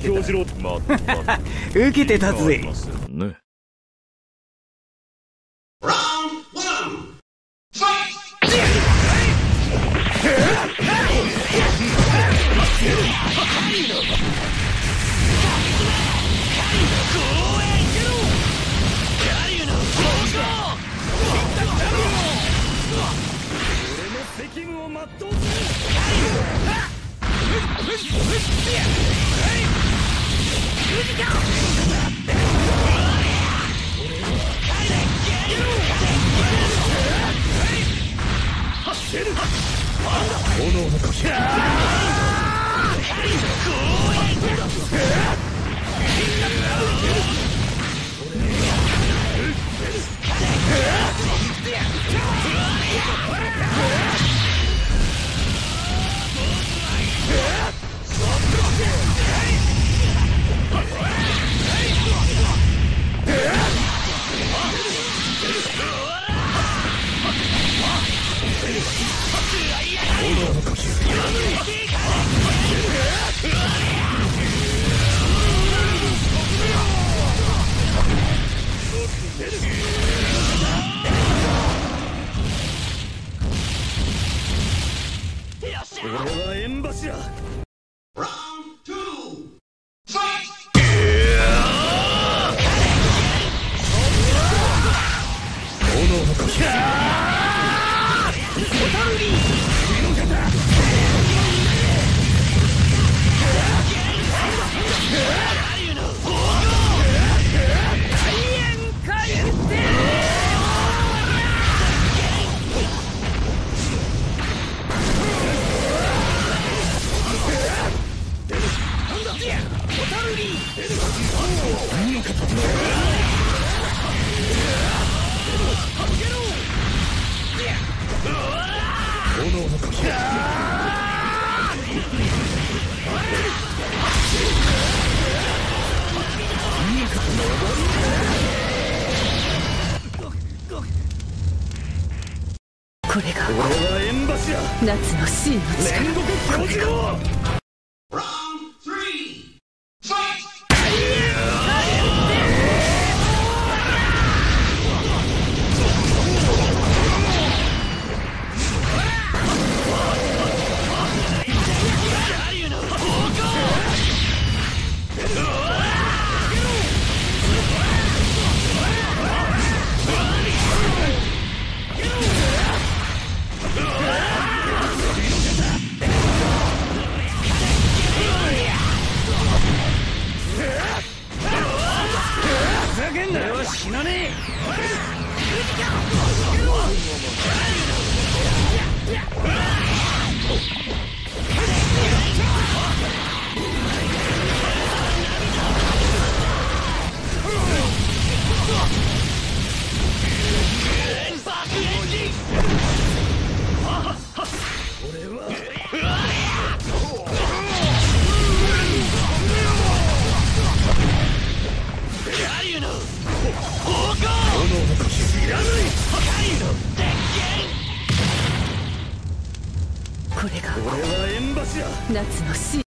教授郎ま受けてたぜ炎の呼吸俺は縁柱。これが夏の真の力死なねえ。これが。え俺は縁柱夏の真